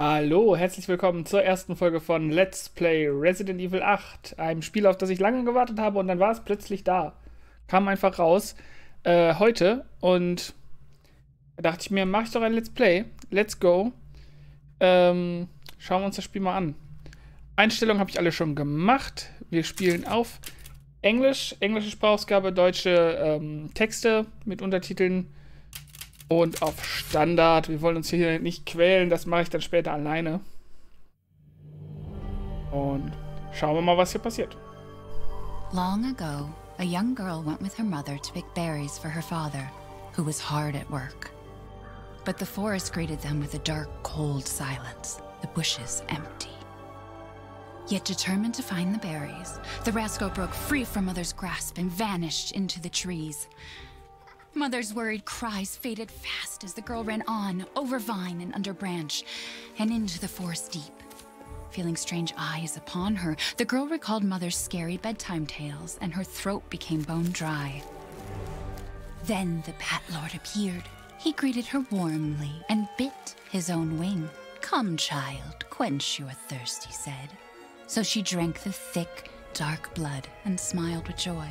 Hallo, herzlich willkommen zur ersten Folge von Let's Play Resident Evil 8. Einem Spiel, auf das ich lange gewartet habe und dann war es plötzlich da. Kam einfach raus äh, heute und da dachte ich mir, mach ich doch ein Let's Play. Let's go. Ähm, schauen wir uns das Spiel mal an. Einstellungen habe ich alle schon gemacht. Wir spielen auf Englisch, englische Sprachausgabe, deutsche ähm, Texte mit Untertiteln und auf Standard. Wir wollen uns hier nicht quälen, das mache ich dann später alleine. Und schauen wir mal, was hier passiert. Long ago, a young girl went with her mother to pick berries for her father, who was hard at work. But the forest greeted them with a dark, cold silence, the bushes empty. Yet determined to find the berries, the rascal broke free from Mother's grasp and vanished into the trees. Mother's worried cries faded fast as the girl ran on, over vine and under branch, and into the forest deep. Feeling strange eyes upon her, the girl recalled Mother's scary bedtime tales, and her throat became bone dry. Then the Bat Lord appeared. He greeted her warmly and bit his own wing. Come, child, quench your thirst, he said. So she drank the thick, dark blood and smiled with joy.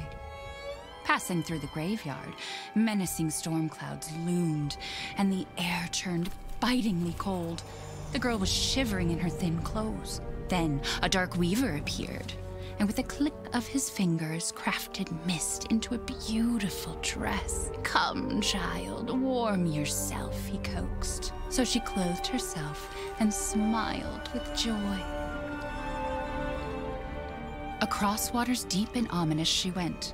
Passing through the graveyard, menacing storm clouds loomed, and the air turned bitingly cold. The girl was shivering in her thin clothes. Then a dark weaver appeared, and with a click of his fingers, crafted mist into a beautiful dress. Come, child, warm yourself, he coaxed. So she clothed herself and smiled with joy. Across waters deep and ominous she went,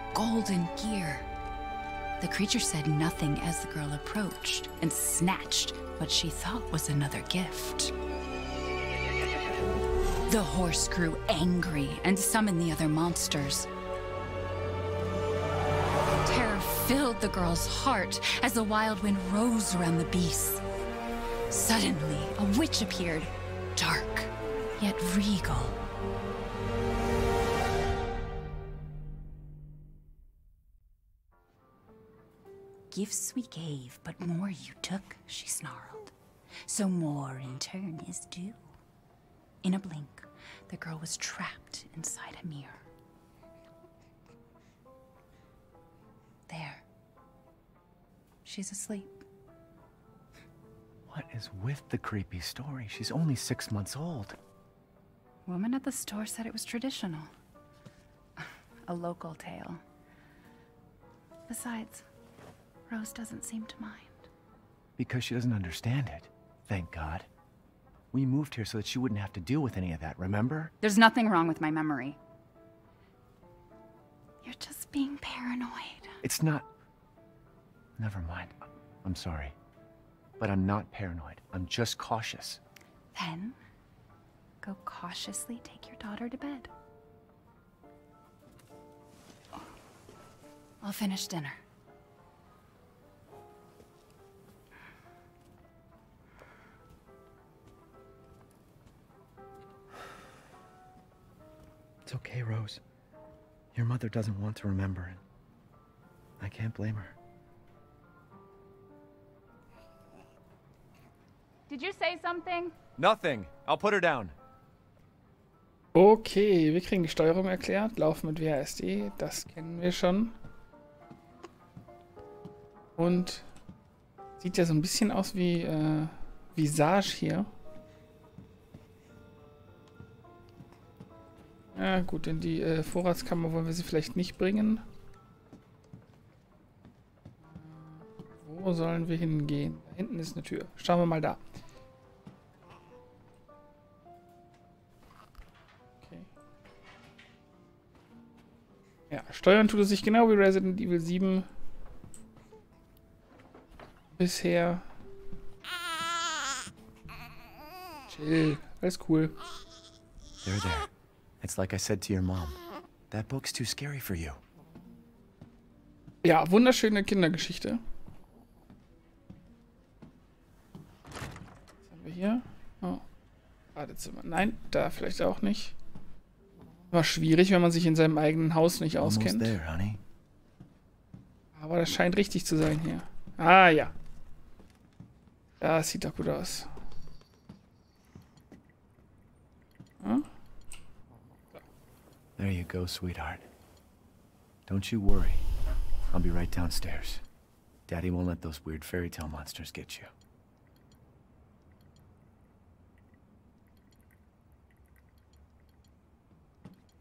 golden gear. The creature said nothing as the girl approached and snatched what she thought was another gift. The horse grew angry and summoned the other monsters. Terror filled the girl's heart as the wild wind rose around the beasts. Suddenly, a witch appeared, dark, yet regal. Gifts we gave, but more you took, she snarled. So more in turn is due. In a blink, the girl was trapped inside a mirror. There. She's asleep. What is with the creepy story? She's only six months old. Woman at the store said it was traditional. A local tale. Besides, Rose doesn't seem to mind. Because she doesn't understand it. Thank God. We moved here so that she wouldn't have to deal with any of that, remember? There's nothing wrong with my memory. You're just being paranoid. It's not... Never mind. I'm sorry. But I'm not paranoid. I'm just cautious. Then, go cautiously take your daughter to bed. I'll finish dinner. It's okay, Rose. Your mother doesn't want to remember it. I can't blame her. Did you say something? Nothing. I'll put her down. Okay, wir kriegen die Steuerung erklärt. Laufen mit WASD, das kennen wir schon. Und sieht ja so ein bisschen aus wie äh, Visage hier. Gut, in die äh, Vorratskammer wollen wir sie vielleicht nicht bringen. Wo sollen wir hingehen? Da hinten ist eine Tür. Schauen wir mal da. Okay. Ja, steuern tut es sich genau wie Resident Evil 7 bisher. Chill. Alles cool. There, there. It's like I said to your mom. That book's too scary for you. Ja, wunderschöne Kindergeschichte. Was haben wir hier? Oh. Badezimmer. Nein, da vielleicht auch nicht. War schwierig, wenn man sich in seinem eigenen Haus nicht auskennt. Aber das scheint richtig zu sein hier. Ah, ja. Das sieht doch gut aus. Hm? There you go, sweetheart. Don't you worry. I'll be right downstairs. Daddy won't let those weird fairy tale monsters get you.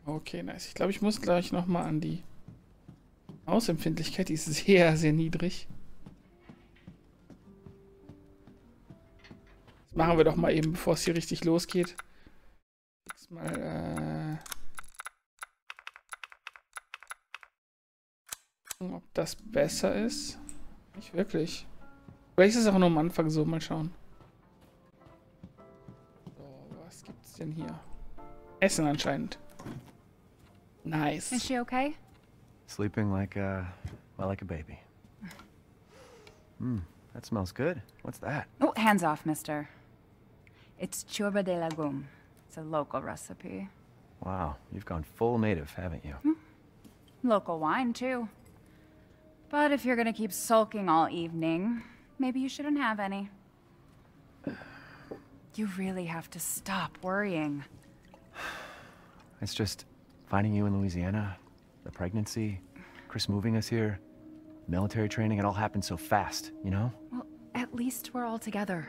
Okay, nice. Ich glaube, ich muss gleich nochmal an die Mausempfindlichkeit. Die ist sehr, sehr niedrig. Das machen wir doch mal eben, bevor es hier richtig losgeht. Mal, äh... das besser ist? Nicht wirklich. Vielleicht ist es auch nur am Anfang so. Mal schauen. So, was gibt's denn hier? Essen anscheinend. Nice. Is she okay? Sleeping like a, well, like a baby. Hmm, that smells good. What's that? Oh, hands off, mister. It's churba de legume. It's a local recipe. Wow, you've gone full native, haven't you? Local wine, too. But if you're gonna keep sulking all evening, maybe you shouldn't have any. You really have to stop worrying. It's just finding you in Louisiana, the pregnancy, Chris moving us here, military training, it all happened so fast, you know? Well, at least we're all together.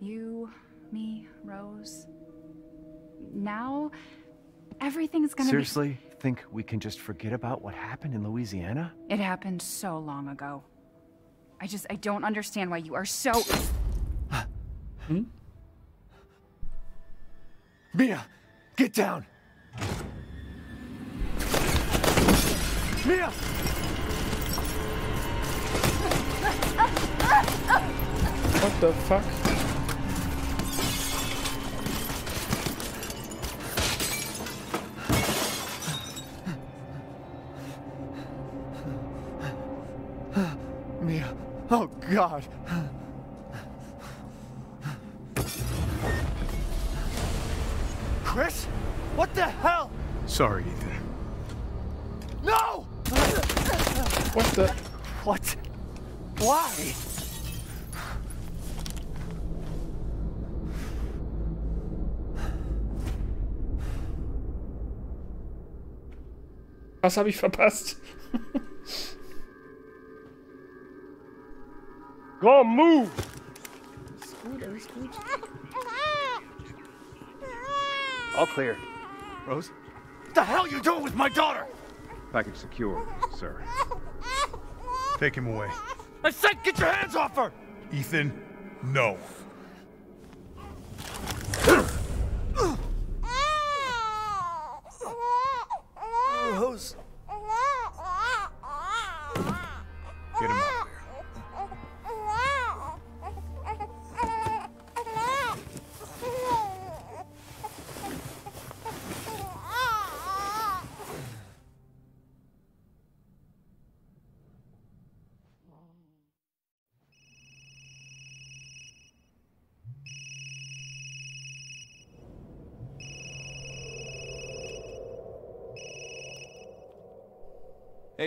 You, me, Rose. Now, everything's gonna be Seriously? Think we can just forget about what happened in Louisiana? It happened so long ago. I just, I don't understand why you are so. Hmm? Mia, get down! Mia! What the fuck? Oh God! Chris? What the hell? Sorry, Ethan. No! What the? What? Why? Was habe ich verpasst? Go move! Alles gut, alles gut. All clear. Rose? What the hell you doing with my daughter? Package secure, sir. Take him away. I said get your hands off her! Ethan, no.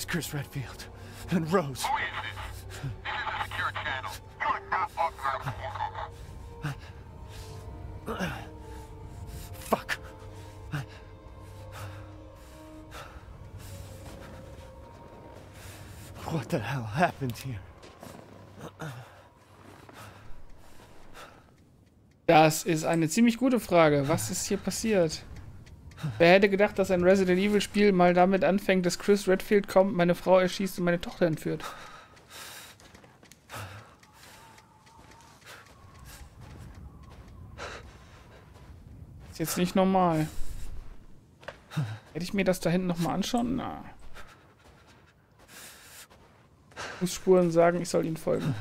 Where's Chris Redfield? And Rose? Who is this? This is a secure channel. You are not authorized. Fuck. What the hell happened here? Das ist eine ziemlich gute Frage. Was ist hier passiert? Wer hätte gedacht, dass ein Resident Evil Spiel mal damit anfängt, dass Chris Redfield kommt, meine Frau erschießt und meine Tochter entführt? Ist jetzt nicht normal. Hätte ich mir das da hinten nochmal anschauen? Na. Fußspuren sagen, ich soll ihnen folgen.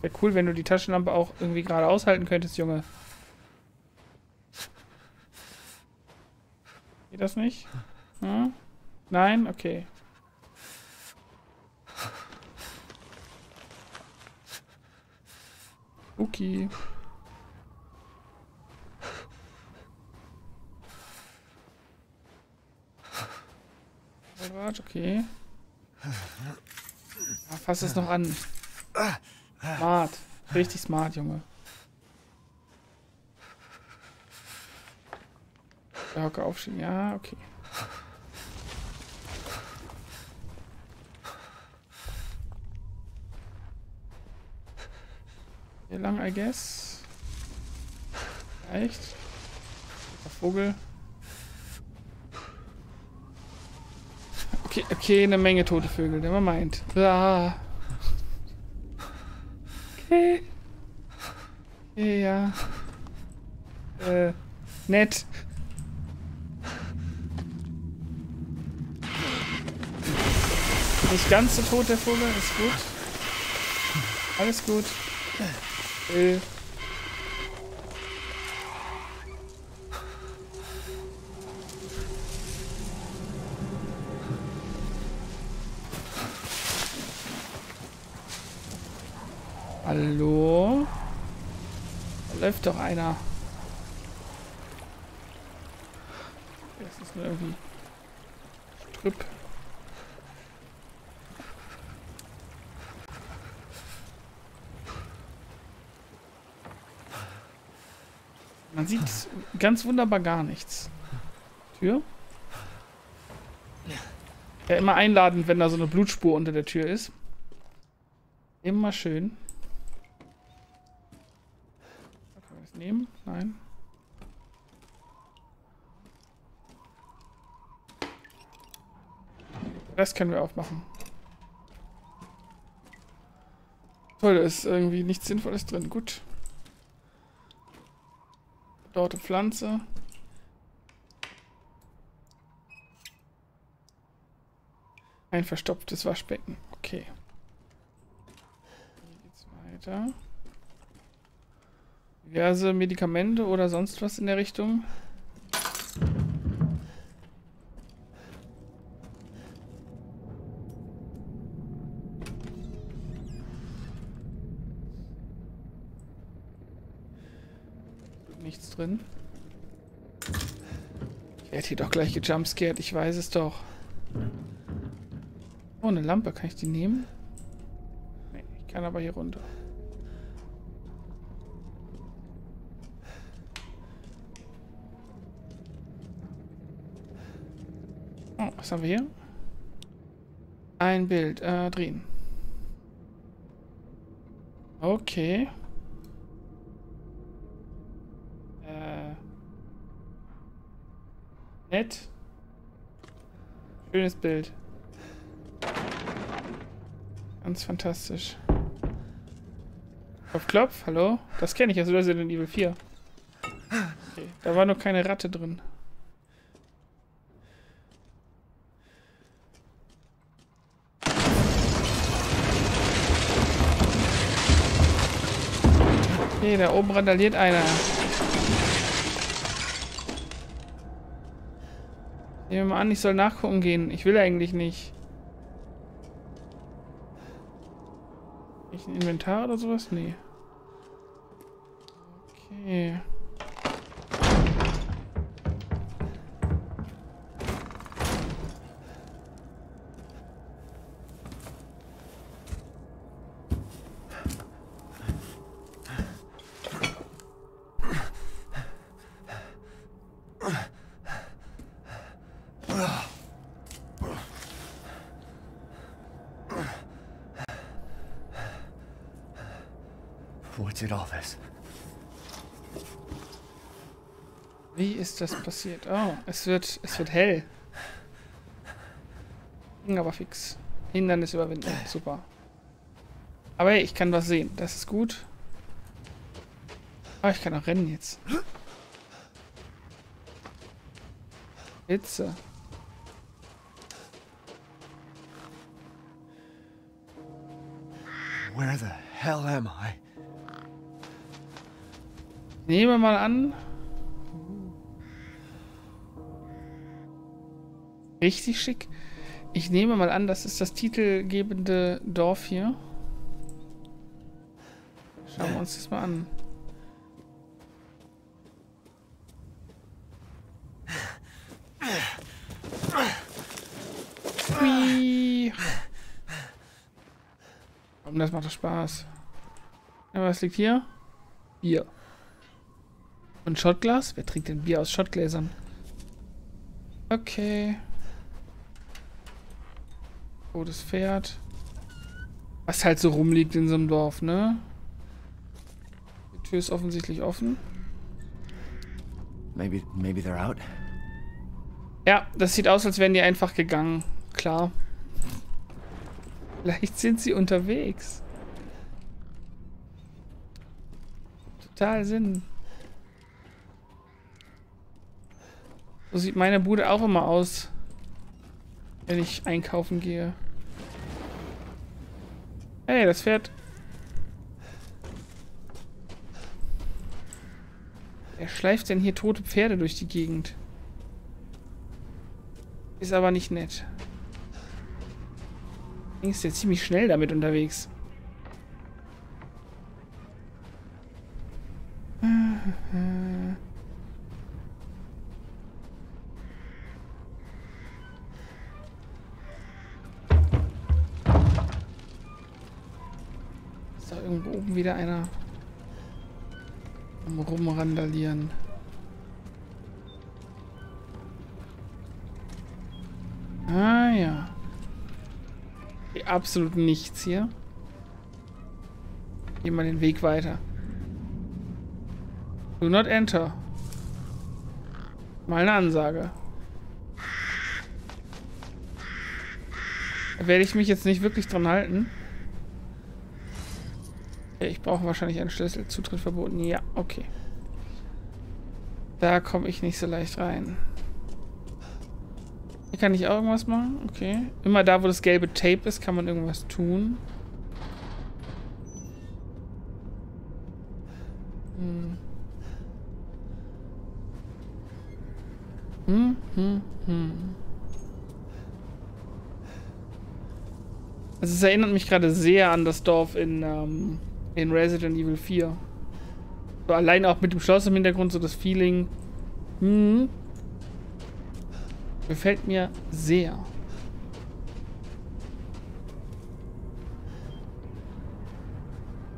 Wäre cool, wenn du die Taschenlampe auch irgendwie gerade aushalten könntest, Junge. Geht das nicht? Hm? Nein? Okay. Okay. Okay. Ja, fass es noch an. Smart. Richtig smart, Junge. Der Hocker aufstehen. Ja, okay. Hier lang, I guess. Echt? Der Vogel. Okay, okay, eine Menge tote Vögel, man meint. Ah. Okay, ja. Äh, nett. Nicht ganz so tot, der Vogel, ist gut. Alles gut. Äh. Hallo? Da läuft doch einer. Das ist nur irgendwie Strüpp. Man sieht ganz wunderbar gar nichts. Tür? Ja, immer einladend, wenn da so eine Blutspur unter der Tür ist. Immer schön. Können wir das nehmen? Nein. Das können wir aufmachen. Toll, da ist irgendwie nichts Sinnvolles drin. Gut. Dorte Pflanze. Ein verstopftes Waschbecken. Okay. Hier geht's weiter. Diverse Medikamente oder sonst was in der Richtung. Nichts drin. Ich werde hier doch gleich gejumpscared, ich weiß es doch. Oh, eine Lampe, kann ich die nehmen? Nee, ich kann aber hier runter. Oh, was haben wir hier? Ein Bild. Äh, drehen. Okay. Äh. Nett. Schönes Bild. Ganz fantastisch. Klopf, klopf, hallo? Das kenne ich aus Resident Evil 4. Okay, da war noch keine Ratte drin. Okay, da oben randaliert einer. Nehmen wir mal an, ich soll nachgucken gehen. Ich will eigentlich nicht. Ich ein Inventar oder sowas? Nee. Okay. What did all this? Wie ist das passiert? Oh, es wird, es wird hell. Aber fix. Hindernis überwinden. Super. Aber hey, ich kann was sehen. Das ist gut. Ah, ich kann auch rennen jetzt. Hitze. Where the hell am I? Nehmen wir mal an. Richtig schick. Ich nehme mal an, das ist das titelgebende Dorf hier. Schauen wir uns das mal an. Hui. Komm, das macht doch Spaß. Ja, was liegt hier? Bier. Und Schottglas? Wer trinkt denn Bier aus Schottgläsern? Okay. Totes Pferd. Was halt so rumliegt in so einem Dorf, ne? Die Tür ist offensichtlich offen. Maybe, maybe they're out. Ja, das sieht aus, als wären die einfach gegangen. Klar. Vielleicht sind sie unterwegs. Total Sinn. So sieht meine Bude auch immer aus. Wenn ich einkaufen gehe. Hey, das Pferd. Wer schleift denn hier tote Pferde durch die Gegend? Ist aber nicht nett. Ist ja ziemlich schnell damit unterwegs. Wieder einer rumrandalieren. Ah ja. Absolut nichts hier. Gehen wir den Weg weiter. Do not enter. Mal eine Ansage. Da werde ich mich jetzt nicht wirklich dran halten. Ich brauche wahrscheinlich einen Schlüssel. Zutritt verboten. Ja, okay. Da komme ich nicht so leicht rein. Hier kann ich auch irgendwas machen. Okay. Immer da, wo das gelbe Tape ist, kann man irgendwas tun. Hm. Hm, hm, hm. Also es erinnert mich gerade sehr an das Dorf in, ähm, in Resident Evil 4. So allein auch mit dem Schloss im Hintergrund, so das Feeling. Hm. Gefällt mir sehr.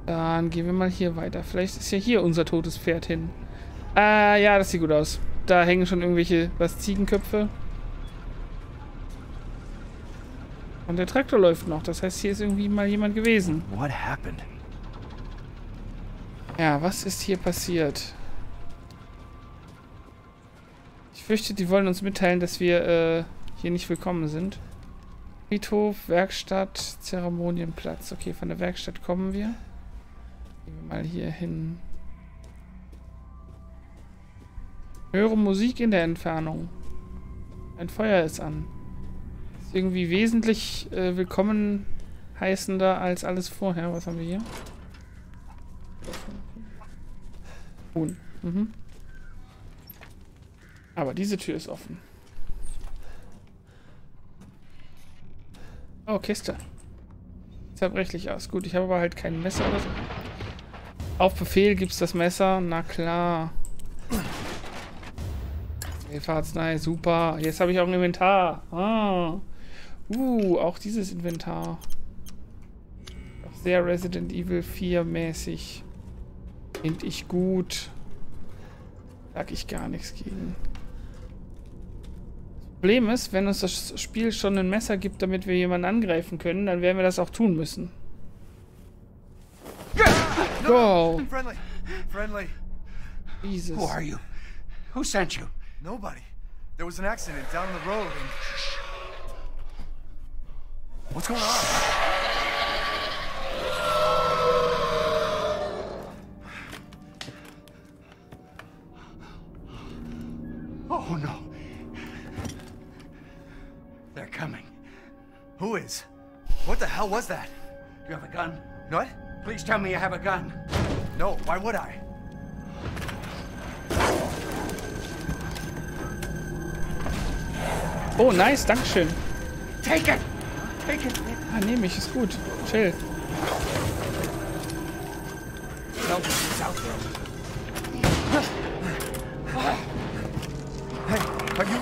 Dann gehen wir mal hier weiter. Vielleicht ist ja hier unser totes Pferd hin. Äh, ja, das sieht gut aus. Da hängen schon irgendwelche, was, Ziegenköpfe? Und der Traktor läuft noch. Das heißt, hier ist irgendwie mal jemand gewesen. What happened? Ja, was ist hier passiert? Ich fürchte, die wollen uns mitteilen, dass wir äh, hier nicht willkommen sind. Friedhof, Werkstatt, Zeremonienplatz. Okay, von der Werkstatt kommen wir. Gehen wir mal hier hin. Höre Musik in der Entfernung. Ein Feuer ist an. Ist irgendwie wesentlich äh, willkommen heißender als alles vorher. Was haben wir hier? Huhn. Mhm. Aber diese Tür ist offen. Oh, Kiste. Zerbrechlich aus. Gut, ich habe aber halt kein Messer oder so. Auf Befehl gibt's das Messer. Na klar. Hilfearznei, super. Jetzt habe ich auch ein Inventar. Ah. Uh, auch dieses Inventar. Sehr Resident Evil 4 mäßig. Finde ich gut. Sag ich gar nichts gegen. Problem ist, wenn uns das Spiel schon ein Messer gibt, damit wir jemanden angreifen können, dann werden wir das auch tun müssen. Go! Friendly. Friendly. Jesus. Who are you? Who sent you? Nobody. There was an accident down the road and... What's going on? Oh no. They're coming. Who is? What the hell was that? You have a gun? What? Please tell me you have a gun. No, why would I? Oh, nice, Dankeschön. Take it! Take it! Ah, nehme ich, ist gut. Chill.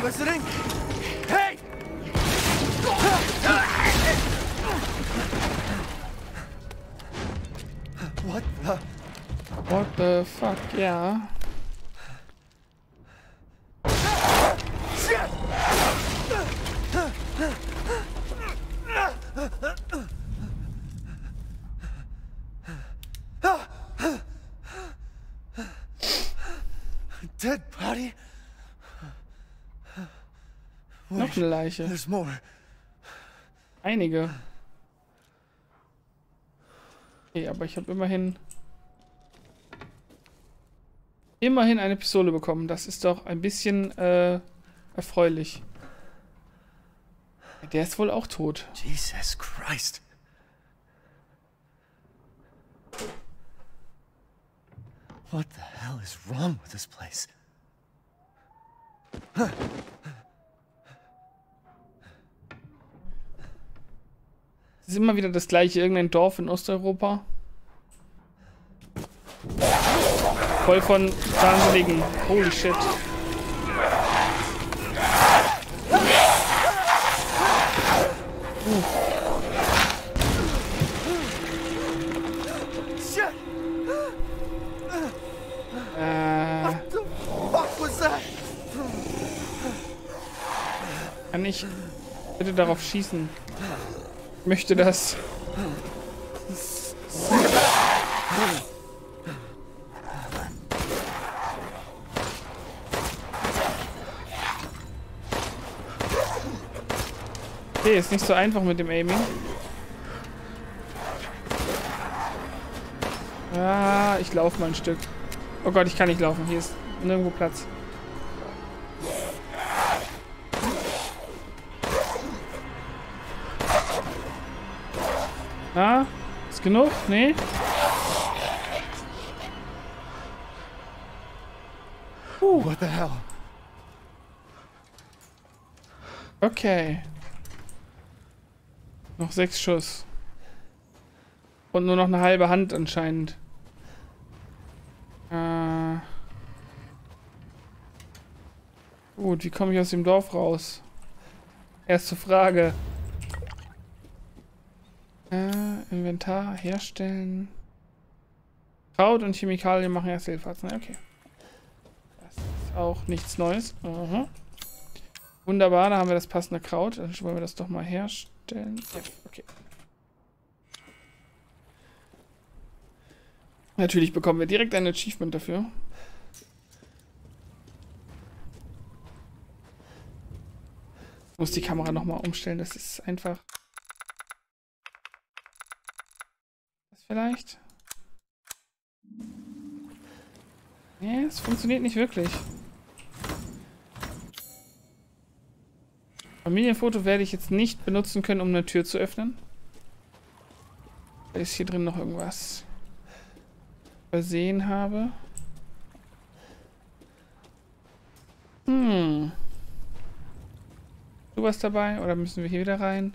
Listening? Hey! What the? What the fuck, ja. Eine Leiche. Einige. Okay, aber ich habe immerhin... Immerhin eine Pistole bekommen. Das ist doch ein bisschen äh, erfreulich. Der ist wohl auch tot. Jesus Christ. What the hell is wrong with this place? Es ist immer wieder das gleiche. Irgendein Dorf in Osteuropa. Voll von Wahnsinnigen. Holy shit. That? kann ich bitte darauf schießen? Ich möchte das. Okay, ist nicht so einfach mit dem Aiming. Ah, ich laufe mal ein Stück. Oh Gott, ich kann nicht laufen. Hier ist nirgendwo Platz. Genug? Nee? What the hell? Okay. Noch sechs Schuss. Und nur noch eine halbe Hand anscheinend. Äh. Gut, wie komme ich aus dem Dorf raus? Erste Frage. Äh, Inventar herstellen. Kraut und Chemikalien machen Erste Hilfe. Okay. Das ist auch nichts Neues. Aha. Wunderbar, da haben wir das passende Kraut. Dann wollen wir das doch mal herstellen. F, okay. Natürlich bekommen wir direkt ein Achievement dafür. Ich muss die Kamera nochmal umstellen, das ist einfach... vielleicht? Nee, es funktioniert nicht wirklich. Familienfoto werde ich jetzt nicht benutzen können, um eine Tür zu öffnen. Ist hier drin noch irgendwas übersehen habe? Hm. Du was dabei? Oder müssen wir hier wieder rein?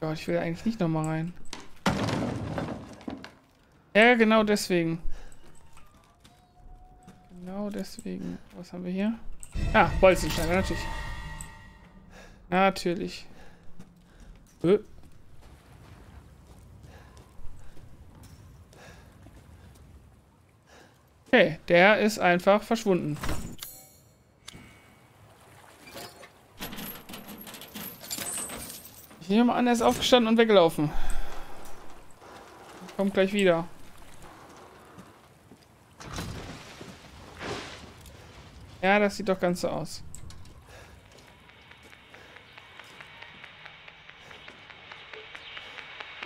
Gott, ich will eigentlich nicht nochmal rein. Ja, genau deswegen. Genau deswegen. Was haben wir hier? Ah, Bolzensteine, natürlich. Natürlich. Äh. Okay, der ist einfach verschwunden. Ich nehme mal an, er ist aufgestanden und weggelaufen. Kommt gleich wieder. Ja, das sieht doch ganz so aus.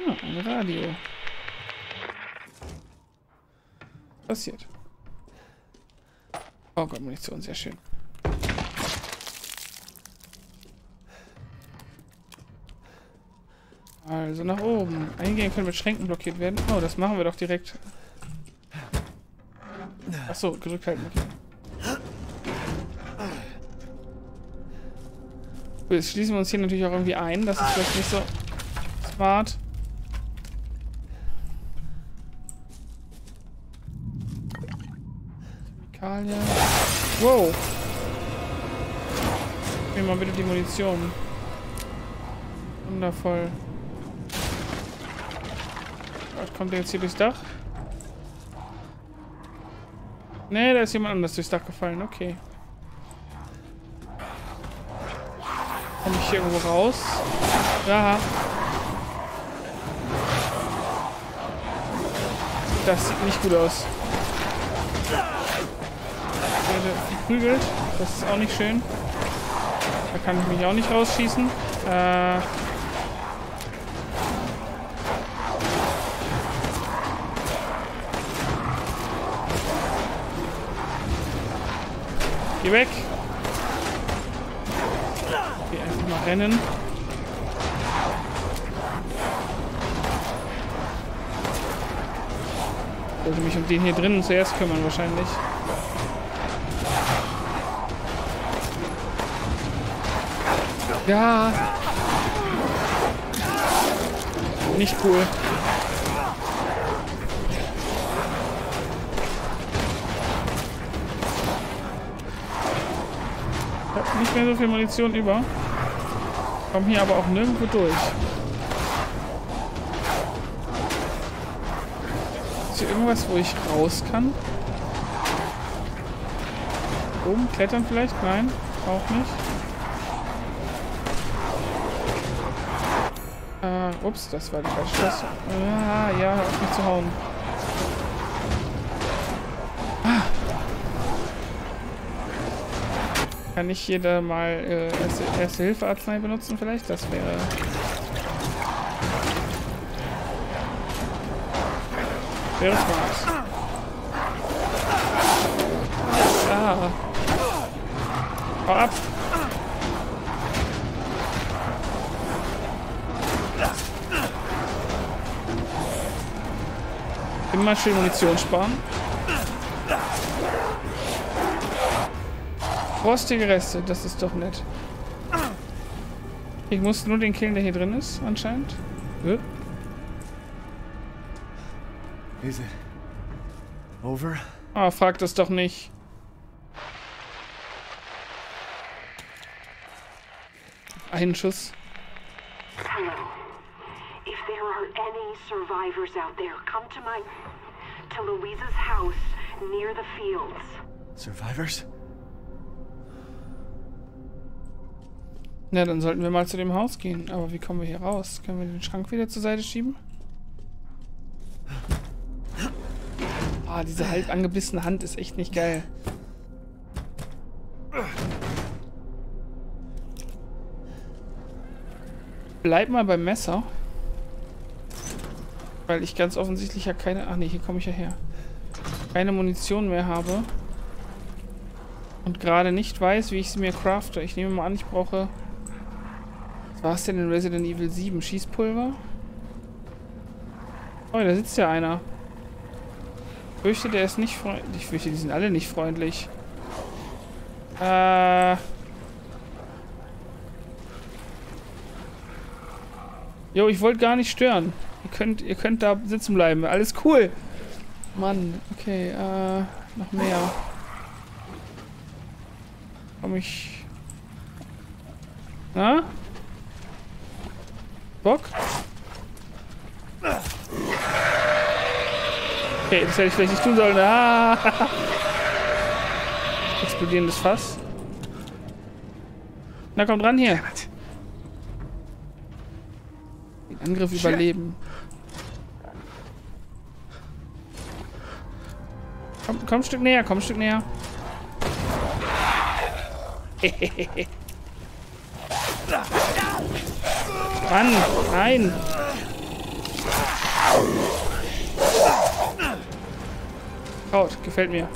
Ah, ein Radio. Passiert. Oh Gott, Munition, sehr schön. Also nach oben. Eingehen können mit Schränken blockiert werden. Oh, das machen wir doch direkt. Achso, gedrückt halten. Okay. Gut, jetzt schließen wir uns hier natürlich auch irgendwie ein. Das ist vielleicht nicht so smart. Chemikalien. Wow. Gib mir mal bitte die Munition. Wundervoll. Was kommt der jetzt hier durchs Dach? Nee, da ist jemand anders durchs Dach gefallen. Okay. Komme ich hier irgendwo raus? Ja. Das sieht nicht gut aus. Ich werde verprügelt. Das ist auch nicht schön. Da kann ich mich auch nicht rausschießen. Äh... Geh weg. Geh einfach mal rennen. Ich sollte mich um den hier drinnen zuerst kümmern wahrscheinlich. Ja. Nicht cool. Nicht mehr so viel Munition über. Komm hier aber auch nirgendwo durch. Ist hier irgendwas, wo ich raus kann? Oben klettern vielleicht? Nein, auch nicht. Äh, ups, das war die falsche Taste. Ah, ja, auf mich zu hauen. Kann ich hier da mal äh, erste, erste Hilfe Arznei benutzen vielleicht? Das wäre... Wäre smart. Ah. Hau ab! Immer schön Munition sparen. Rostige Reste, das ist doch nett. Ich muss nur den killen, der hier drin ist, anscheinend. Ja. Is it over? Ah, frag das doch nicht. Einen Schuss. Hello. If there are any survivors out there, come to my. to Louisa's house near the fields. Survivors? Na, dann sollten wir mal zu dem Haus gehen. Aber wie kommen wir hier raus? Können wir den Schrank wieder zur Seite schieben? Ah, diese halb angebissene Hand ist echt nicht geil. Bleib mal beim Messer. Weil ich ganz offensichtlich ja keine... Ach nee, hier komme ich ja her. Keine Munition mehr habe. Und gerade nicht weiß, wie ich sie mir crafte. Ich nehme mal an, ich brauche... Was war es denn in Resident Evil 7? Schießpulver? Oh, da sitzt ja einer. Ich fürchte, der ist nicht freundlich. Ich fürchte, die sind alle nicht freundlich. Äh... Jo, ich wollte gar nicht stören. Ihr könnt, ihr könnt da sitzen bleiben. Alles cool. Mann, okay, äh, noch mehr. Komm ich. Na? Bock? Okay, das hätte ich vielleicht nicht tun sollen. Ah. Explodierendes Fass. Na, komm dran hier. Den Angriff überleben. Komm, komm ein Stück näher, komm ein Stück näher. Mann, nein. Kraut, gefällt mir.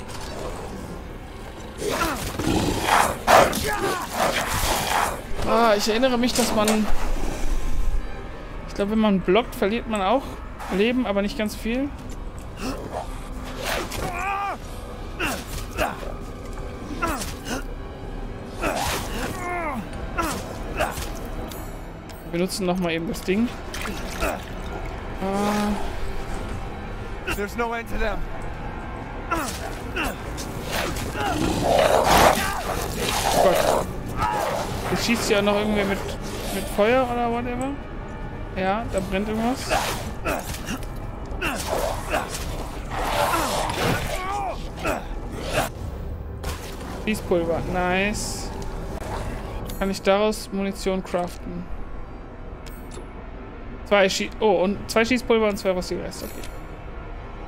Ah, ich erinnere mich, dass man... Ich glaube, wenn man blockt, verliert man auch Leben, aber nicht ganz viel. Wir nutzen nochmal eben das Ding. Äh, There's no end to them. Gott. Du schießt ja noch irgendwie mit, mit Feuer oder whatever. Ja, da brennt irgendwas. Schießpulver, nice. Kann ich daraus Munition craften? Zwei Schie Oh, und zwei Schießpulver und zwei rostige Reste, okay.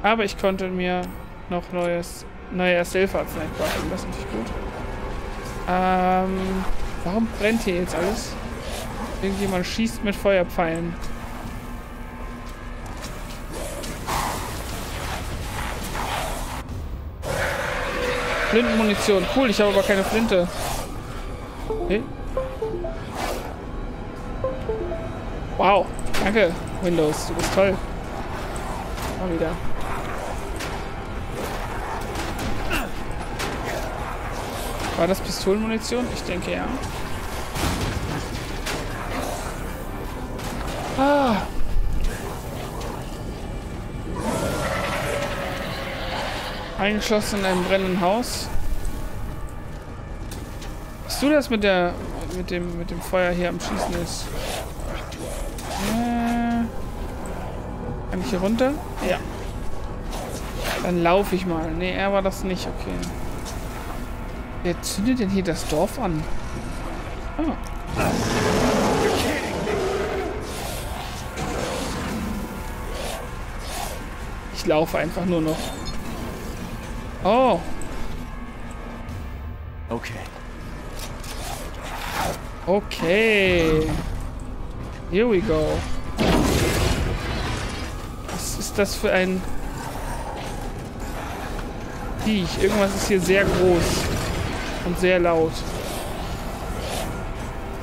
Aber ich konnte mir noch neues, neue Erste-Hilfe-Arznei craften, das ist natürlich gut. Ähm, warum brennt hier jetzt alles? Irgendjemand schießt mit Feuerpfeilen. Flintenmunition. Cool, ich habe aber keine Flinte. Okay. Wow, danke, Windows. Du bist toll. Mal wieder. War das Pistolenmunition? Ich denke ja. Ah. Eingeschlossen in einem brennenden Haus. Bist du das mit der mit dem mit dem Feuer hier am Schießen ist? Äh, kann ich hier runter? Ja. Dann laufe ich mal. Nee, er war das nicht. Okay. Wer zündet denn hier das Dorf an? Ah. Ich laufe einfach nur noch. Oh. Okay. Okay. Here we go. Ist das für ein Viech? Irgendwas ist hier sehr groß und sehr laut.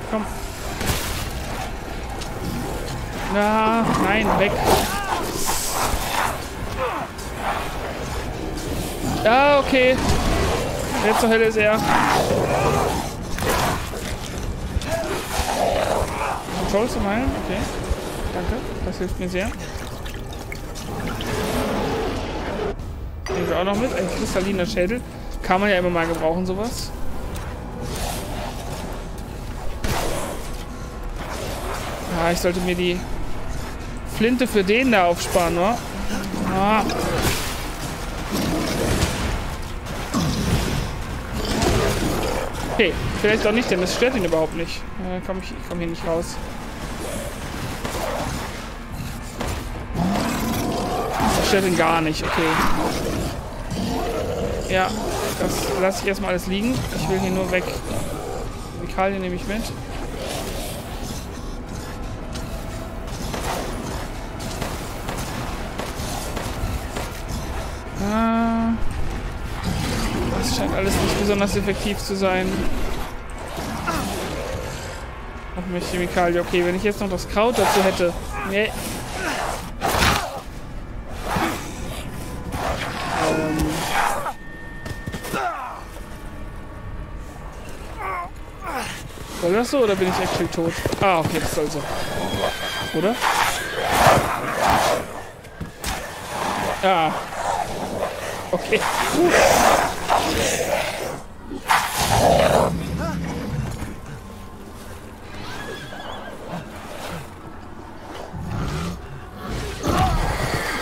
Komm. Na, nein, weg. Ja, okay. Wer zur Hölle ist er? Control zum Heilen? Okay. Danke. Das hilft mir sehr. Wir auch noch mit. Ein kristalliner Schädel. Kann man ja immer mal gebrauchen, sowas. Ah, ich sollte mir die Flinte für den da aufsparen, wa? Ah. Okay, vielleicht auch nicht, denn es stört ihn überhaupt nicht. Äh, komm ich komm hier nicht raus. Das stört ihn gar nicht, okay. Ja, das lasse ich erstmal alles liegen. Ich will hier nur weg. Chemikalien nehme ich mit. Ah, das scheint alles nicht besonders effektiv zu sein. Noch mehr Chemikalie. Okay, wenn ich jetzt noch das Kraut dazu hätte. Nee. Soll das so oder bin ich actually tot? Ah, okay, das soll so. Oder? Ja. Okay.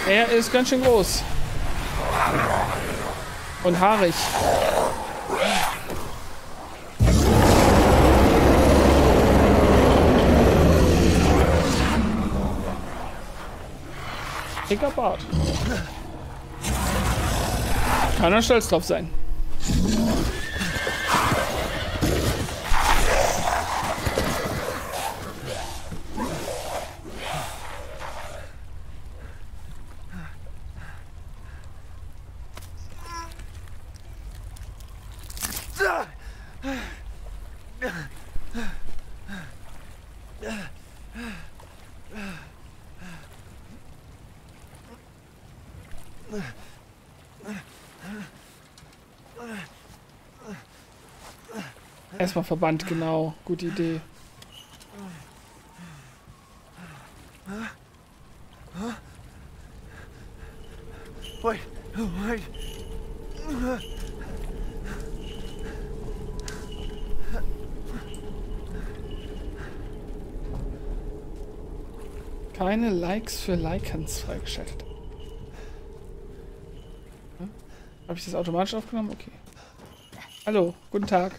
Er ist ganz schön groß. Und haarig. Dicker Bart. Kann er stolz drauf sein. Erstmal Verband, genau. Gute Idee. Keine Likes für Lycans freigeschaltet. Hm? Habe ich das automatisch aufgenommen? Okay. Hallo, guten Tag.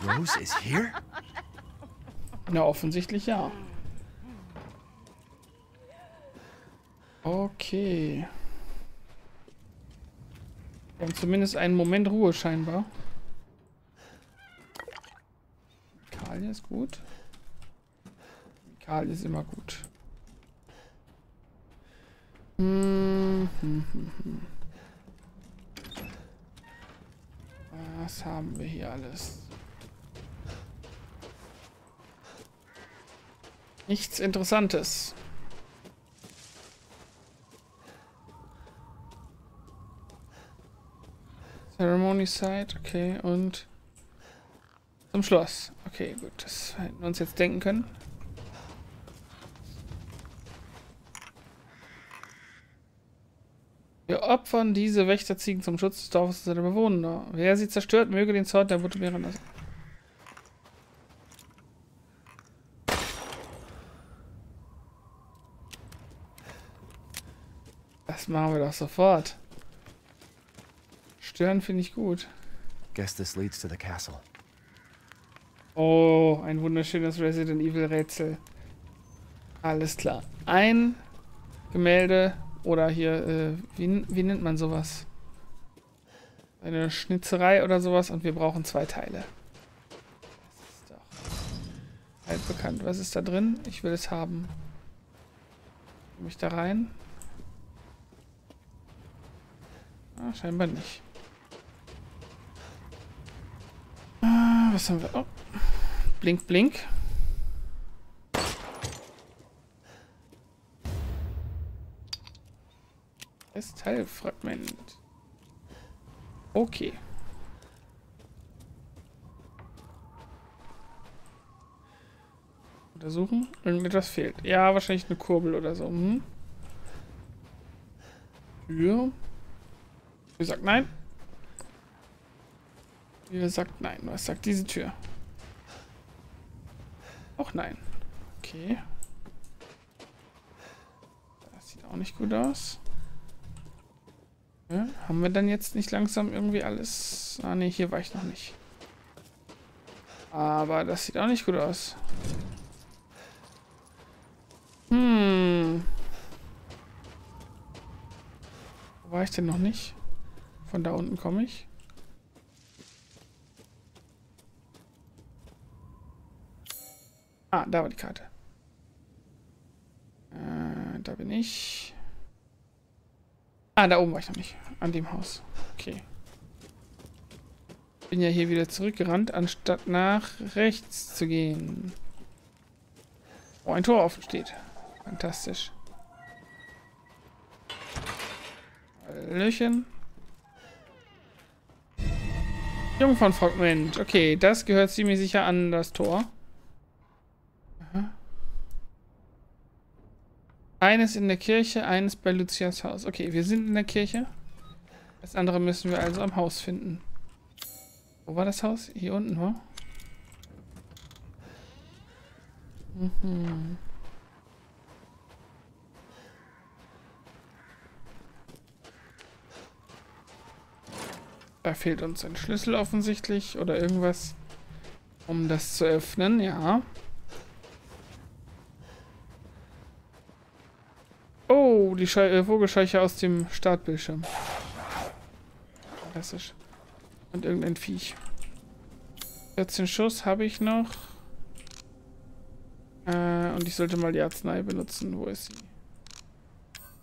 Rose is here? Na, offensichtlich ja. Okay. Wir haben zumindest einen Moment Ruhe scheinbar. Kalia ist gut. Kalia ist immer gut. Hm, hm, hm, hm. Was haben wir hier alles? Nichts Interessantes. Ceremony Site, okay, und zum Schloss. Okay, gut, das hätten wir uns jetzt denken können. Wir opfern diese Wächterziegen zum Schutz des Dorfes und seiner Bewohner. Wer sie zerstört, möge den Zorn der Mutter lassen. Machen wir doch sofort. Stören finde ich gut. Guess this leads to the castle. Oh, ein wunderschönes Resident Evil Rätsel. Alles klar. Ein Gemälde oder hier, äh, wie, wie nennt man sowas? Eine Schnitzerei oder sowas und wir brauchen zwei Teile. Altbekannt. Was ist da drin? Ich will es haben. Komme ich da rein? Ah, scheinbar nicht. Ah, was haben wir? Oh. Blink, blink. Das Teilfragment. Okay. Untersuchen. Irgendetwas fehlt. Ja, wahrscheinlich eine Kurbel oder so. Hm. Tür. Wie sagt nein? Wie sagt nein? Was sagt diese Tür? Auch nein. Okay. Das sieht auch nicht gut aus. Ja, haben wir dann jetzt nicht langsam irgendwie alles... Ah ne, hier war ich noch nicht. Aber das sieht auch nicht gut aus. Hm. Wo war ich denn noch nicht? Von da unten komme ich. Ah, da war die Karte. Äh, da bin ich. Ah, da oben war ich noch nicht. An dem Haus. Okay. Bin ja hier wieder zurückgerannt, anstatt nach rechts zu gehen. Wo ein Tor offen steht. Fantastisch. Hallöchen. Jungfernfragment. Okay, das gehört ziemlich sicher an das Tor. Eines in der Kirche, eines bei Lucias Haus. Okay, wir sind in der Kirche. Das andere müssen wir also am Haus finden. Wo war das Haus? Hier unten, wa? Mhm. Da fehlt uns ein Schlüssel offensichtlich oder irgendwas, um das zu öffnen, ja. Oh, die Schei äh, Vogelscheuche aus dem Startbildschirm. Klassisch. Und irgendein Viech. 14 Schuss habe ich noch. Äh, und ich sollte mal die Arznei benutzen. Wo ist sie?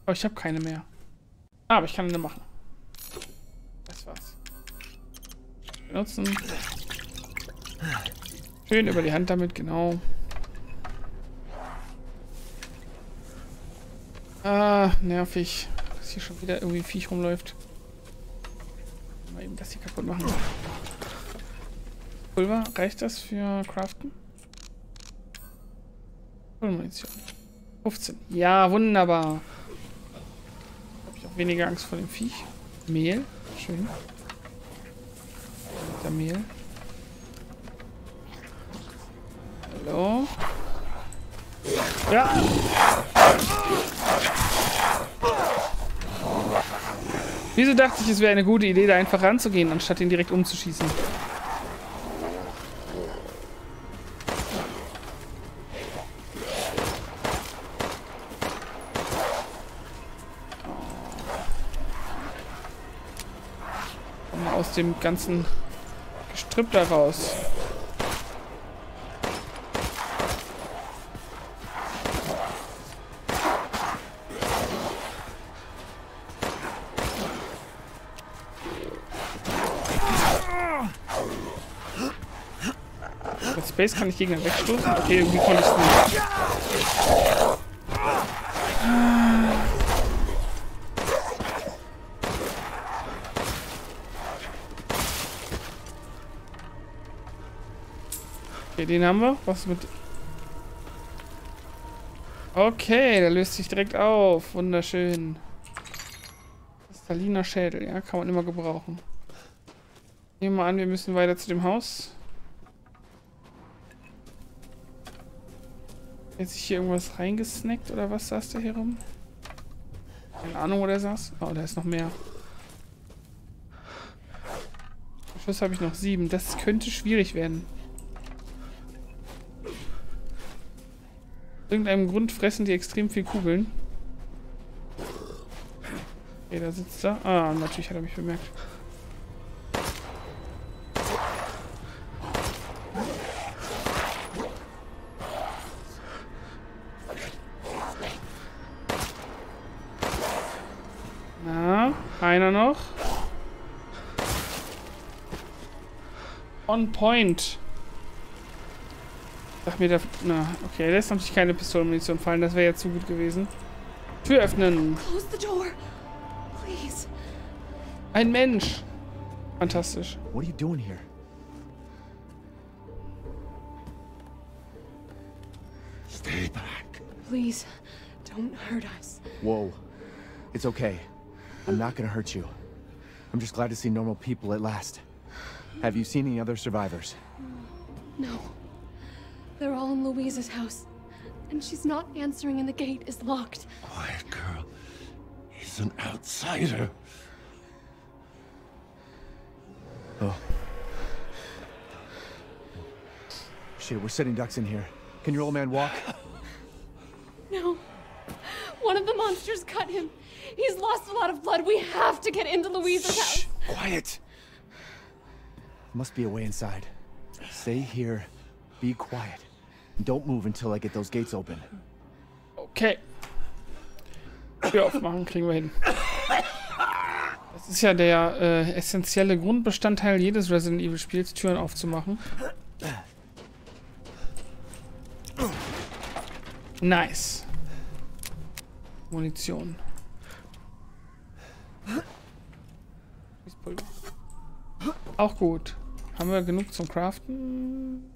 Oh, ich habe keine mehr. Ah, aber ich kann eine machen. Benutzen. Schön über die Hand damit, genau. Ah, nervig. Dass hier schon wieder irgendwie ein Viech rumläuft. Mal eben das hier kaputt machen. Pulver, reicht das für Craften? Munition. 15. Ja, wunderbar. Habe ich auch weniger Angst vor dem Viech. Mehl. Schön. Mehl. Hallo. Ja. Wieso dachte ich, es wäre eine gute Idee, da einfach ranzugehen, anstatt ihn direkt umzuschießen? Aus dem ganzen Gestrüpp da raus. Mit Space kann ich Gegner wegstoßen? Okay, irgendwie konnte ich es nicht. Den haben wir. Was mit... Okay, der löst sich direkt auf. Wunderschön. Kristalliner Schädel, ja, kann man immer gebrauchen. Nehmen wir an, wir müssen weiter zu dem Haus. Jetzt sich hier irgendwas reingesnackt oder was saß da hier rum? Keine Ahnung, wo der saß. Oh, da ist noch mehr. Schuss habe ich noch sieben. Das könnte schwierig werden. irgendeinem Grund fressen die extrem viel Kugeln. Okay, da sitzt er. Ah, natürlich hat er mich bemerkt. Na, einer noch. On point. Sag mir der. Na, okay, er lässt natürlich keine Pistolenmunition fallen. Das wäre ja zu gut gewesen. Tür öffnen. Close the door. Please. Ein Mensch. Fantastisch. What are you doing here? Stay back. Please, don't hurt us. Whoa. It's okay. I'm not gonna hurt you. I'm just glad to see normal people at last. Have you seen any other survivors? No. They're all in Louisa's house. And she's not answering and the gate is locked. Quiet girl. He's an outsider. Oh. Shit, we're sitting ducks in here. Can your old man walk? No. One of the monsters cut him. He's lost a lot of blood. We have to get into Louisa's house. Quiet! Must be a way inside. Stay here, be quiet, and don't move until I get those gates open. Okay. Tür aufmachen, kriegen wir hin. Das ist ja der äh, essentielle Grundbestandteil jedes Resident Evil Spiels, Türen aufzumachen. Nice. Munition. Auch gut. Haben wir genug zum Craften?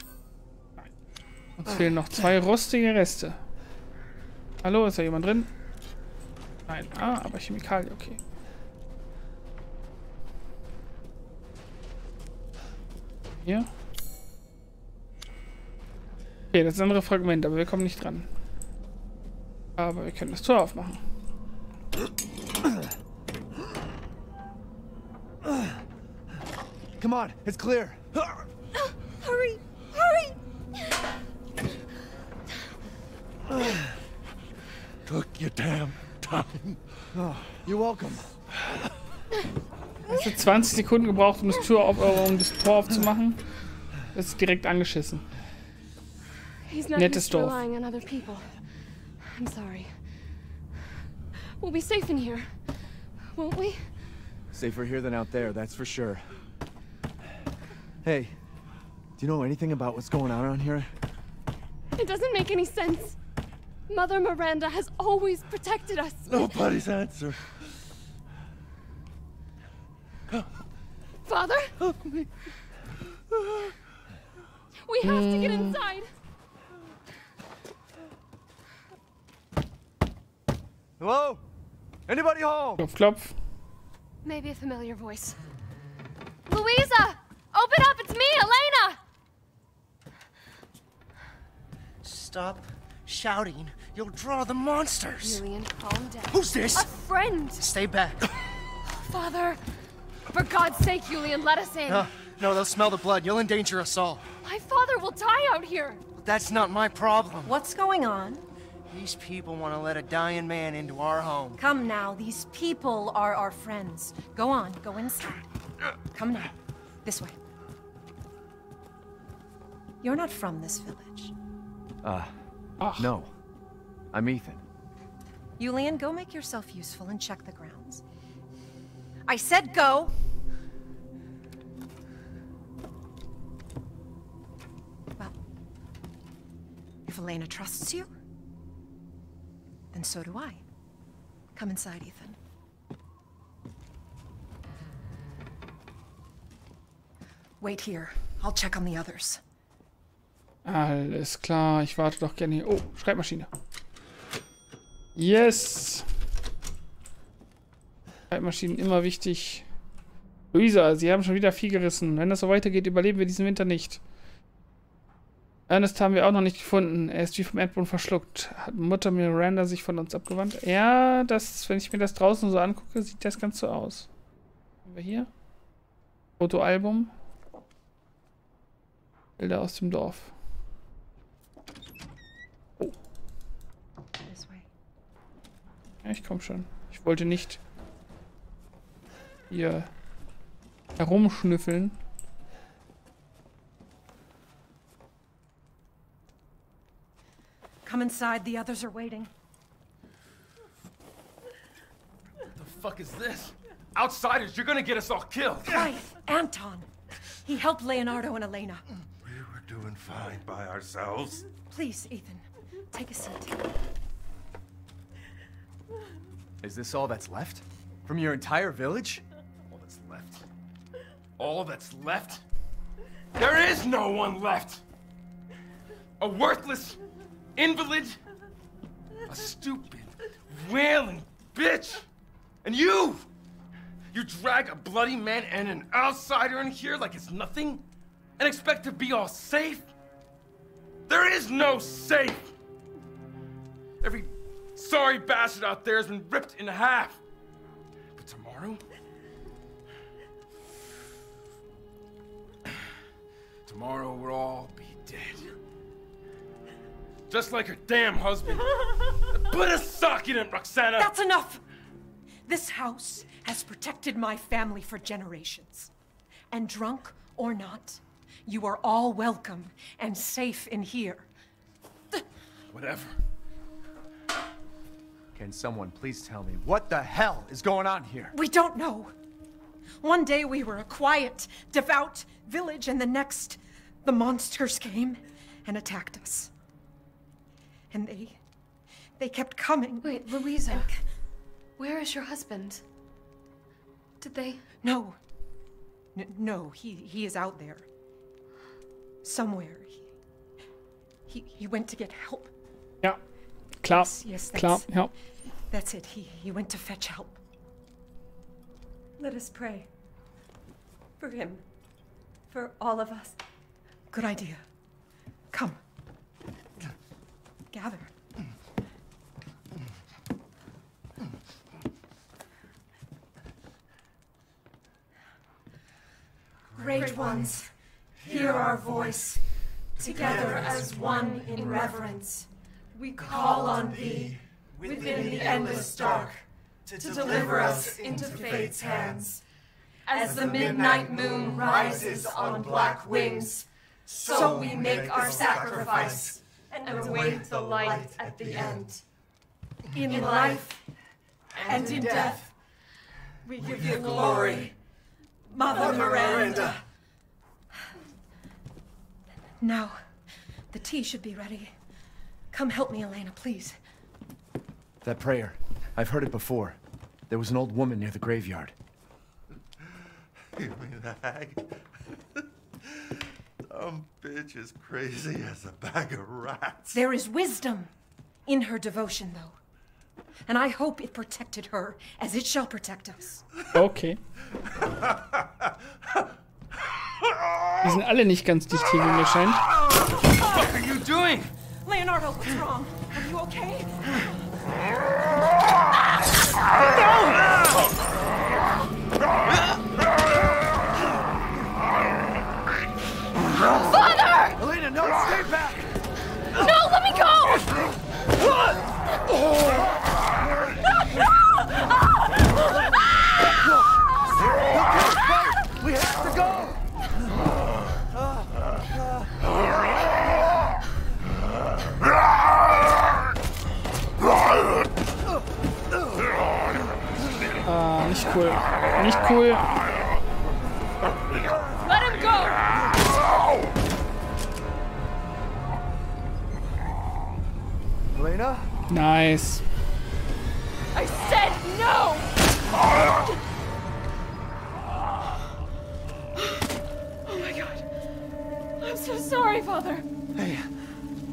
Uns fehlen noch zwei rostige Reste. Hallo, ist da jemand drin? Nein. Ah, aber Chemikalie, okay. Hier. Okay, das ist ein andere Fragment, aber wir kommen nicht dran. Aber wir können das Tor aufmachen. Come on, it's clear. Took your damn time. Oh, you're welcome. Hast du 20 Sekunden gebraucht, um das, Tür auf, äh, um das Tor aufzumachen? Das ist direkt angeschissen. He's not Nettes used to Dorf. relying on other people. I'm sorry. We'll be safe in here, won't we? Safer here than out there, that's for sure. Hey, do you know anything about what's going on around here? It doesn't make any sense. Mother Miranda has always protected us. Nobody's answer. Father? Help me. We have to get inside. Hello? Anybody home? Klopf, klopf. Maybe a familiar voice. Louisa! Open up! It's me, Elena! Stop shouting. You'll draw the monsters. Julian, calm down. Who's this? A friend! Stay back. Father! For God's sake, Julian, let us in. No, no, they'll smell the blood. You'll endanger us all. My father will die out here. That's not my problem. What's going on? These people want to let a dying man into our home. Come now, these people are our friends. Go on, go inside. Come now. This way. You're not from this village. Uh, no. I'm Ethan. Julian, go make yourself useful and check the grounds. I said go! Well, if Elena trusts you, then so do I. Come inside, Ethan. Wait here. I'll check on the others. Alles klar, ich warte doch gerne hier. Oh, Schreibmaschine. Yes! Schreibmaschinen immer wichtig. Luisa, Sie haben schon wieder viel gerissen. Wenn das so weitergeht, überleben wir diesen Winter nicht. Ernest haben wir auch noch nicht gefunden. Er ist wie vom Erdboden verschluckt. Hat Mutter Miranda sich von uns abgewandt? Ja, das, wenn ich mir das draußen so angucke, sieht das ganz so aus. Haben wir hier? Fotoalbum. Bilder aus dem Dorf. This way. Ja, ich komm schon. Ich wollte nicht hier herumschnüffeln. Come inside, the others are waiting. The fuck is this? Outsiders, you're gonna get us all killed. Quiet, Anton. He helped Leonardo and Elena. We were doing fine by ourselves. Please, Ethan, take a seat. Is this all that's left? From your entire village? All that's left. All that's left? There is no one left! A worthless invalid, a stupid, wailing bitch, and you! You drag a bloody man and an outsider in here like it's nothing, and expect to be all safe? There is no safe! Every sorry bastard out there has been ripped in half. But tomorrow? Tomorrow we'll all be dead. Just like her damn husband. Put a sock in it, Roxana! That's enough! This house has protected my family for generations. And drunk or not, you are all welcome and safe in here. Whatever. Can someone please tell me what the hell is going on here? We don't know. One day we were a quiet, devout village, and the next, the monsters came and attacked us. And they. they kept coming. Wait, Louisa. Where is your husband? Did they? No. N- no, he, he is out there. Somewhere. He, he, he went to get help. Ja, klar. Yes, yes, klar, ja. That's it. He, he went to fetch help. Let us pray. For him. For all of us. Good idea. Come. Gather. Great ones, hear our voice. Together as one in reverence, we call on thee within the endless dark to deliver us into fate's hands. As the midnight moon rises on black wings, so we make our sacrifice and await the light at the end. In life and in death, we give you glory, Mother Miranda. Now, the tea should be ready. Come help me, Elena, please. That prayer. I've heard it before. There was an old woman near the graveyard. You mean the hag? Dumb bitch is crazy as a bag of rats. There is wisdom in her devotion, though. And I hope it protected her as it shall protect us. Okay. Die sind alle nicht ganz dicht hier, wie mir scheint. What are you doing? Leonardo, what's wrong? Are you okay? Father! Elena, no, stay back! No, let me go! Cool. Nicht cool. Let him go! Elena? Nice. I said no! Oh my god. I'm so sorry, Father. Hey,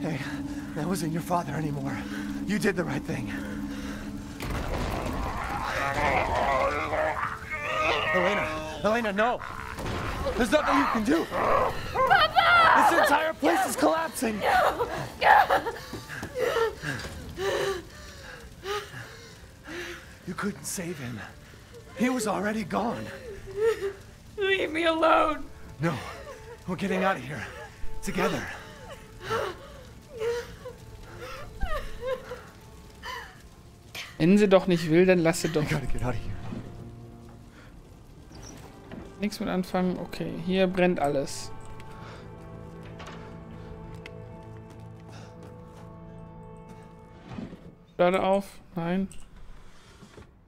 hey, that wasn't your father anymore. You did the right thing. Elena, Elena, no! There's nothing you can do! Papa! This entire place is collapsing! No. You couldn't save him. He was already gone. Leave me alone. No, we're getting out of here. Together. Wenn sie doch nicht will, dann lass sie doch. nichts mit anfangen. Okay, hier brennt alles. Lade auf. Nein.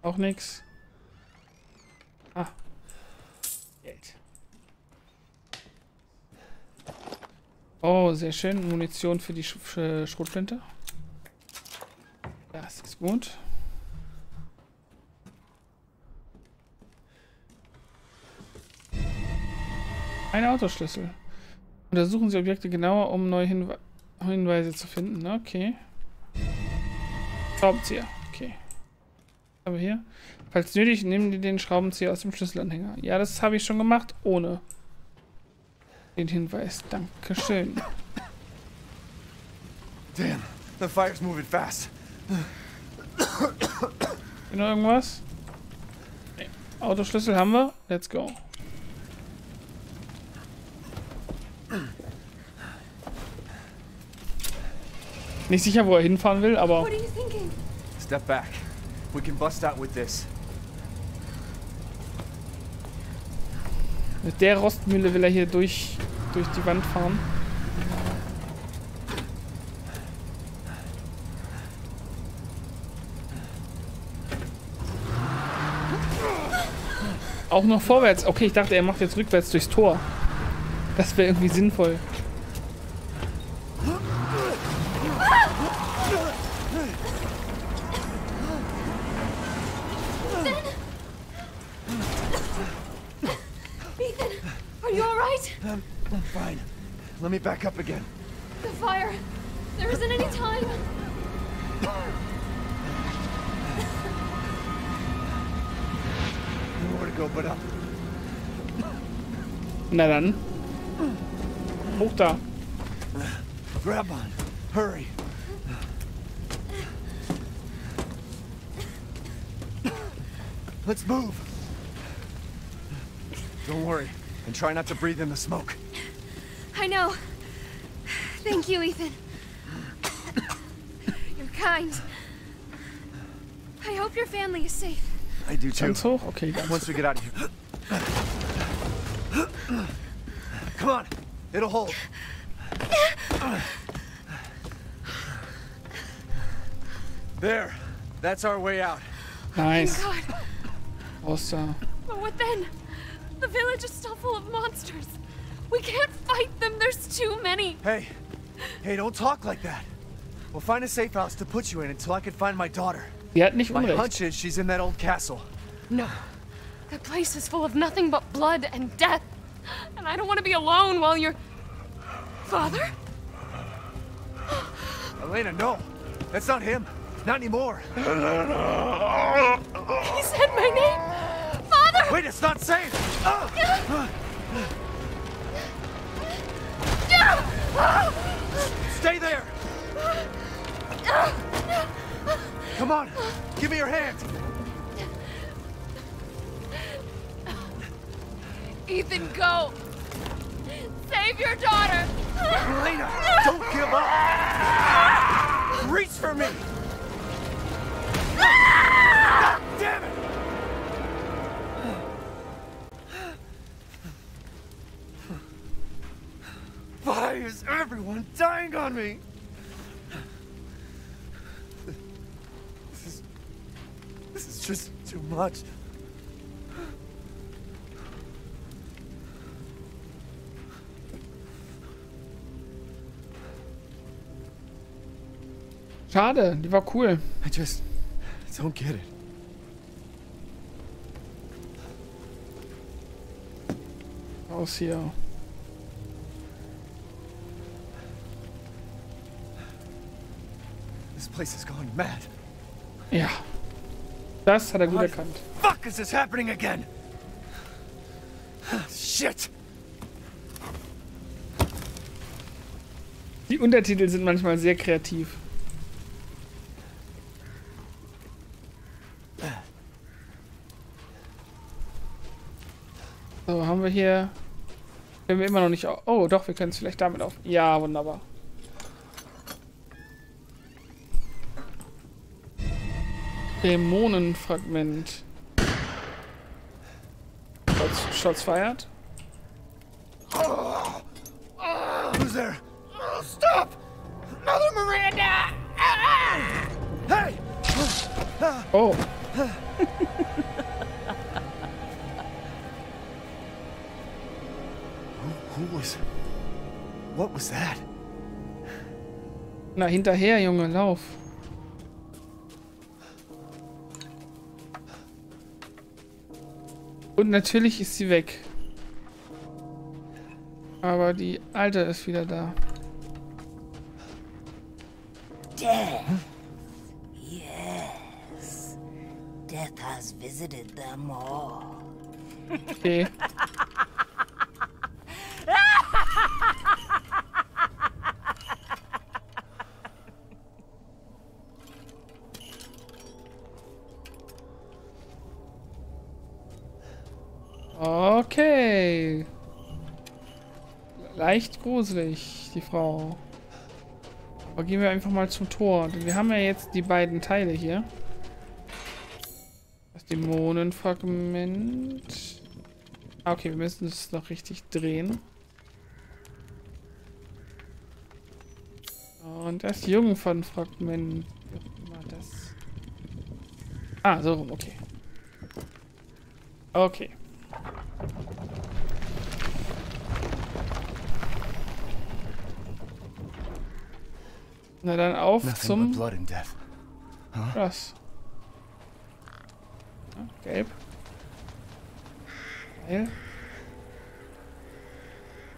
Auch nichts. Ah. Geld. Oh, sehr schön. Munition für die Sch Sch Schrotflinte. Das ist gut. Ein Autoschlüssel. Untersuchen Sie Objekte genauer, um neue Hinwe Hinweise zu finden. Okay. Schraubenzieher. Okay. Was haben wir hier? Falls nötig, nehmen Sie den Schraubenzieher aus dem Schlüsselanhänger. Ja, das habe ich schon gemacht, ohne den Hinweis. Dankeschön. Damn, the fire's moving fast. Noch irgendwas? Nee. Autoschlüssel haben wir. Let's go. Nicht sicher, wo er hinfahren will, aber What are you thinking? Step back. We can bust out with this. mit der Rostmühle will er hier durch, durch die Wand fahren. Auch noch vorwärts. Okay, ich dachte, er macht jetzt rückwärts durchs Tor. Das wäre irgendwie sinnvoll. Ethan, are you alright? I'm, I'm fine. Let me back up again. The fire. There isn't any time. Nowhere to go but up. Na dann. Hoch da. Grab on. Hurry. Let's move. Don't worry. And try not to breathe in the smoke. I know. Thank you, Ethan. You're kind. I hope your family is safe. I do too. Ganz hoch? Okay, ganz Once we get out of here. Come on. It'll hold. There. That's our way out. Nice. Oh Thank God. Raus. But what then? The village is still full of monsters. We can't fight them. There's too many. Hey. Hey, don't talk like that. We'll find a safe house to put you in until I can find my daughter. Die hat nicht My Unrecht. hunch is she's in that old castle. No. That place is full of nothing but blood and death. And I don't want to be alone while you're. Father? Elena, no. That's not him. Not anymore. He said my name! Father! Wait, it's not safe! Stay there! Come on! Give me your hand! Ethan, go! Save your daughter! Elena, don't give up! Reach for me! Damn it! Why is everyone dying on me? This is... This is just too much. Schade, die war cool. I just don't get it. Aus hier. This place has gone mad. Ja. Das hat er gut erkannt. Fuck is this happening again? Shit! Die Untertitel sind manchmal sehr kreativ. So, haben wir hier... Können wir immer noch nicht... Oh, doch, wir können es vielleicht damit auf... Ja, wunderbar. Dämonenfragment. Shots, Shots feiert. Who's there? Stop! Mother Miranda! Hey! Oh. What was that? Na, hinterher, Junge, lauf. Und natürlich ist sie weg. Aber die Alte ist wieder da. Death. Yes. Death has visited them all. Okay. Okay. Leicht gruselig, die Frau. Aber gehen wir einfach mal zum Tor. Denn wir haben ja jetzt die beiden Teile hier. Das Dämonenfragment. Ah, okay, wir müssen es noch richtig drehen. Und das Jungfernfragment. Ah, so rum, okay. Okay. Na dann auf Nothing zum blood and death. Huh? Krass. Ja, gelb. Geil.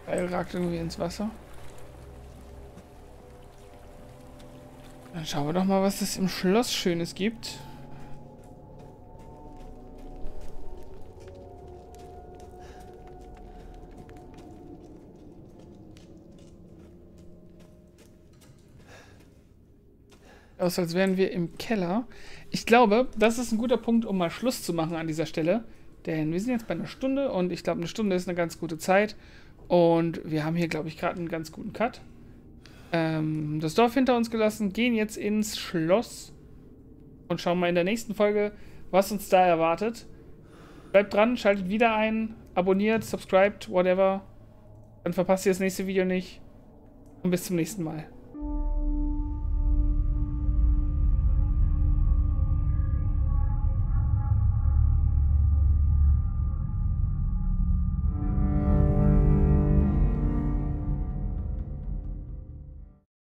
Geil ragt irgendwie ins Wasser. Dann schauen wir doch mal, was es im Schloss Schönes gibt. Aus, als wären wir im Keller. Ich glaube, das ist ein guter Punkt, um mal Schluss zu machen an dieser Stelle. Denn wir sind jetzt bei einer Stunde und ich glaube, eine Stunde ist eine ganz gute Zeit. Und wir haben hier, glaube ich, gerade einen ganz guten Cut. Ähm, das Dorf hinter uns gelassen, gehen jetzt ins Schloss und schauen mal in der nächsten Folge, was uns da erwartet. Bleibt dran, schaltet wieder ein, abonniert, subscribt, whatever. Dann verpasst ihr das nächste Video nicht. Und bis zum nächsten Mal.